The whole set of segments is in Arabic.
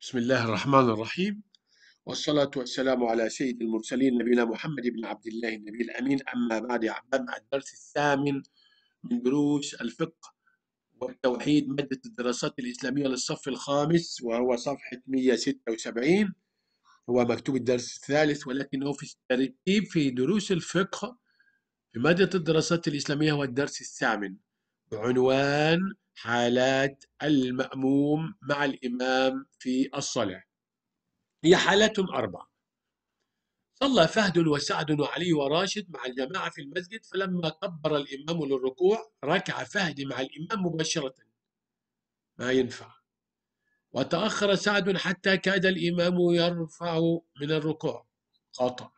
بسم الله الرحمن الرحيم. والصلاة والسلام على سيد المرسلين نبينا محمد بن عبد الله النبي الأمين. أما بعد يا أحباب مع الدرس الثامن من دروس الفقه والتوحيد مادة الدراسات الإسلامية للصف الخامس وهو صفحة 176 هو مكتوب الدرس الثالث ولكنه في الترتيب في دروس الفقه في مادة الدراسات الإسلامية هو الدرس الثامن. بعنوان حالات المأموم مع الإمام في الصلاة. هي حالات أربعة. صلى فهد وسعد وعلي وراشد مع الجماعة في المسجد فلما كبر الإمام للركوع ركع فهد مع الإمام مباشرة. ما ينفع. وتأخر سعد حتى كاد الإمام يرفع من الركوع. خطأ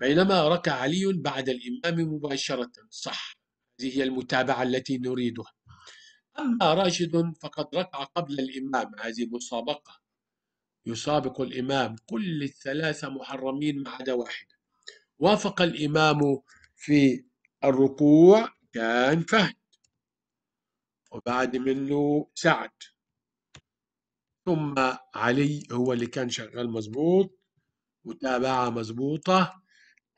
بينما ركع علي بعد الإمام مباشرة. صح. هي المتابعة التي نريدها. أما راشد فقد ركع قبل الإمام هذه مسابقة. يسابق الإمام كل الثلاثة محرمين ما عدا واحدة. وافق الإمام في الركوع كان فهد. وبعد منه سعد. ثم علي هو اللي كان شغال مظبوط متابعة مظبوطة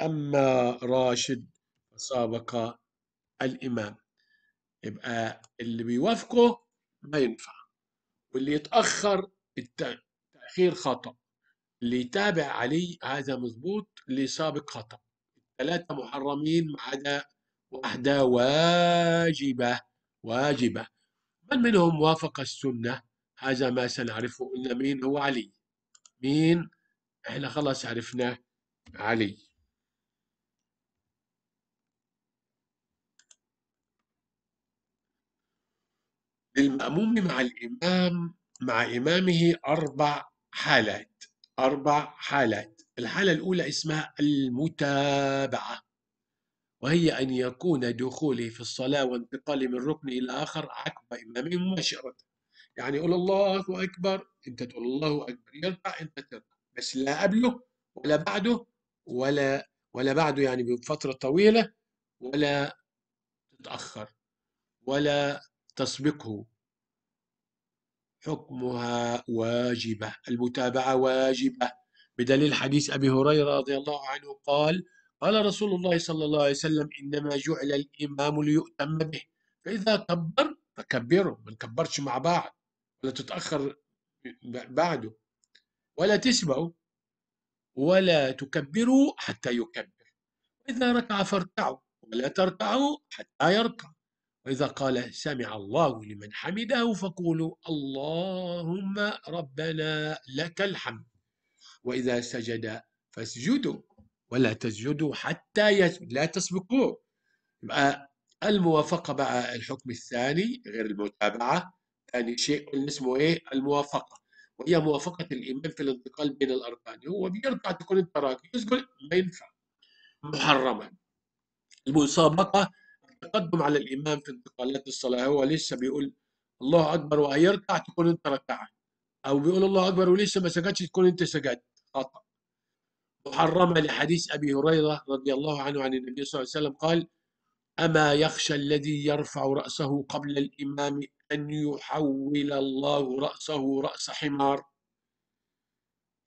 أما راشد فسابق الإمام. يبقى اللي بيوافقه ما ينفع واللي يتأخر التأخير خطأ. اللي يتابع علي هذا مظبوط اللي سابق خطأ. ثلاثة محرمين ما عدا واحدة واجبة واجبة. من منهم وافق السنة؟ هذا ما سنعرفه إن مين هو علي. مين؟ إحنا خلاص عرفنا علي. للمأموم مع الإمام مع إمامه أربع حالات أربع حالات. الحالة الأولى اسمها المتابعة وهي أن يكون دخوله في الصلاة وانتقاله من ركن إلى آخر عقب إمامه مباشرة. يعني يقول الله أكبر أنت تقول الله أكبر يركع أنت تركع بس لا قبله ولا بعده ولا ولا بعده يعني بفترة طويلة ولا تتأخر ولا تسبقه. حكمها واجبة المتابعة واجبة. بدليل حديث أبي هريرة رضي الله عنه قال قال رسول الله صلى الله عليه وسلم إنما جعل الإمام ليؤتم به فإذا كبر فكبروا ما نكبرش مع بعض ولا تتأخر بعده ولا تسمعوا ولا تكبروا حتى يكبر. وإذا ركع فاركعوا ولا تركعوا حتى يركع. وإذا قال سمع الله لمن حمده فقولوا اللهم ربنا لك الحمد. وإذا سجد فاسجدوا ولا تسجدوا حتى يسجد لا تسبقوه. يبقى الموافقة بقى الحكم الثاني غير المتابعة ثاني شيء قلنا اسمه إيه؟ الموافقة. وهي موافقة الإمام في الانتقال بين الأركان. هو بيركع تكون أنت راكع يسجد ما ينفع. محرما. المسابقة التقدم على الإمام في انتقالات الصلاة هو لسه بيقول الله أكبر وهيركع تكون أنت ركعت أو بيقول الله أكبر ولسه ما سجدش تكون أنت سجدت. خطأ. محرمة لحديث أبي هريرة رضي الله عنه عن النبي صلى الله عليه وسلم قال أما يخشى الذي يرفع رأسه قبل الإمام أن يحول الله رأسه رأس حمار.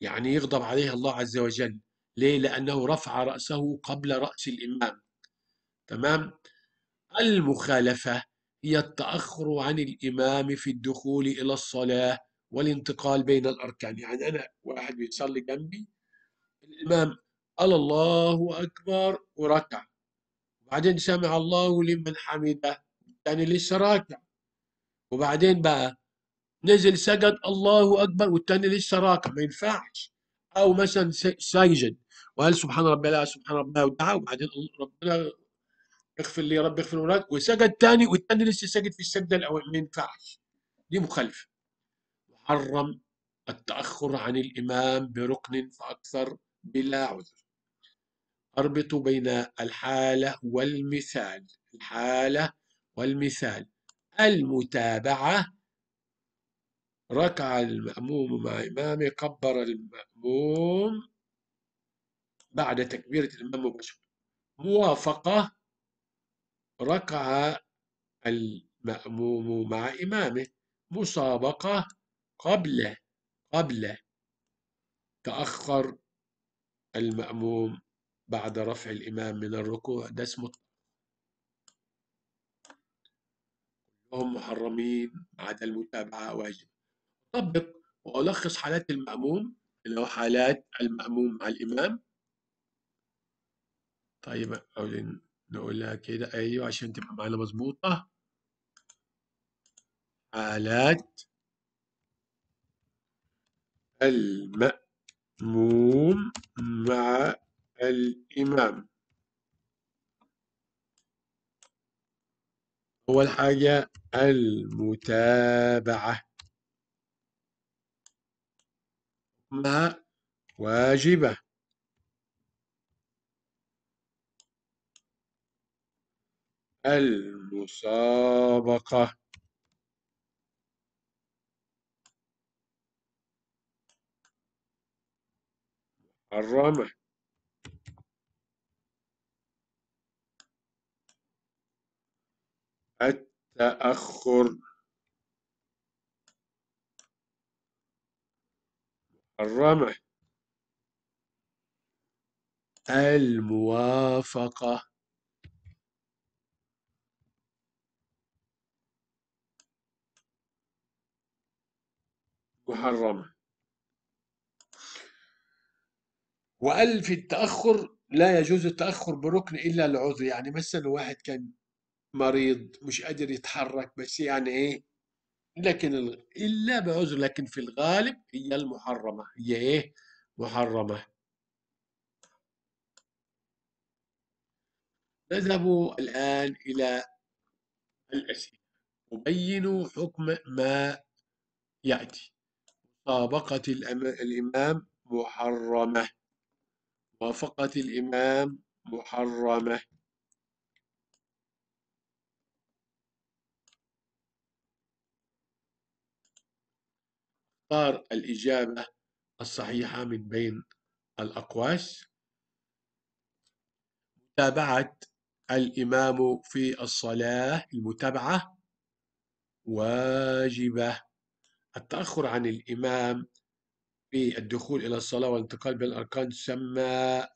يعني يغضب عليه الله عز وجل. ليه؟ لأنه رفع رأسه قبل رأس الإمام. تمام؟ المخالفة هي التأخر عن الإمام في الدخول إلى الصلاة والانتقال بين الأركان. يعني أنا واحد بيصلي جنبي الإمام قال الله أكبر وركع. وبعدين سمع الله لمن حمده الثاني لسه راكع. وبعدين بقى نزل سجد الله أكبر والثاني لسه راكع. ما ينفعش. أو مثلا ساجد وقال سبحان ربي لا سبحان ربي ودعا وبعدين ربنا اغفر لي يا رب اغفر وراك وسجد تاني والتاني لسه ساجد في السجدة الأول. ما ينفعش. دي مخالفة. محرم التأخر عن الإمام بركن فأكثر بلا عذر. أربط بين الحالة والمثال. الحالة والمثال. المتابعة. ركع المأموم مع إمامه كبر المأموم. بعد تكبيرة الإمام مباشرة. موافقة. ركع المأموم مع إمامه مسابقة قبل قبل تأخر المأموم بعد رفع الإمام من الركوع ده اسمه هم محرمين عدا المتابعة واجب. طبق وألخص حالات المأموم اللي هو حالات المأموم مع الإمام. طيب عاوزين نقولها كده أيوه عشان تبقى معانا مظبوطة حالات المأموم مع الإمام. أول حاجة المتابعة. ما واجبة. المسابقة. محرمة التأخر. محرمة الموافقة. محرمة وقال في التأخر لا يجوز التأخر بركن إلا لعذر يعني مثلا واحد كان مريض مش قادر يتحرك بس يعني إيه؟ لكن إلا بعذر لكن في الغالب هي المحرمة هي إيه؟ محرمة. نذهب الآن إلى الأسئلة. أبين حكم ما يأتي. مسابقة الأم- الإمام محرمة. موافقة الإمام محرمة. اختار الإجابة الصحيحة من بين الأقواس. متابعة الإمام في الصلاة المتابعة. واجبة. التأخر عن الإمام في الدخول إلى الصلاة والانتقال بين الأركان تسمى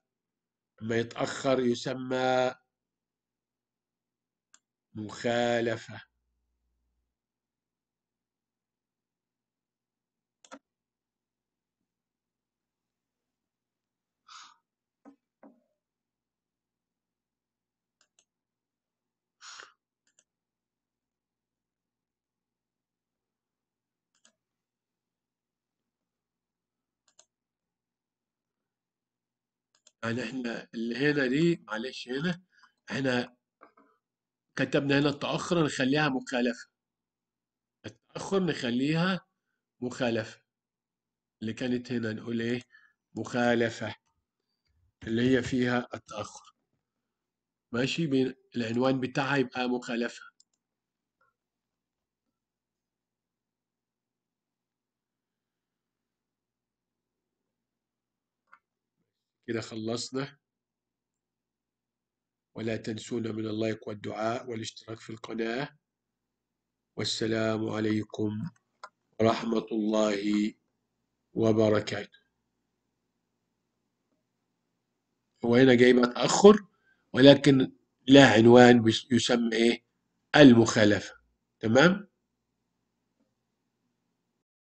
ما يتأخر يسمى مخالفة. يعني إحنا اللي هنا دي معلش هنا إحنا كتبنا هنا التأخر نخليها مخالفة. التأخر نخليها مخالفة. اللي كانت هنا نقول إيه؟ مخالفة. اللي هي فيها التأخر. ماشي؟ العنوان بتاعها يبقى مخالفة. كده خلصنا. ولا تنسونا من اللايك والدعاء والاشتراك في القناة. والسلام عليكم ورحمة الله وبركاته. هو هنا جايبة تأخر ولكن لا عنوان يسمى إيه؟ المخالفة. تمام؟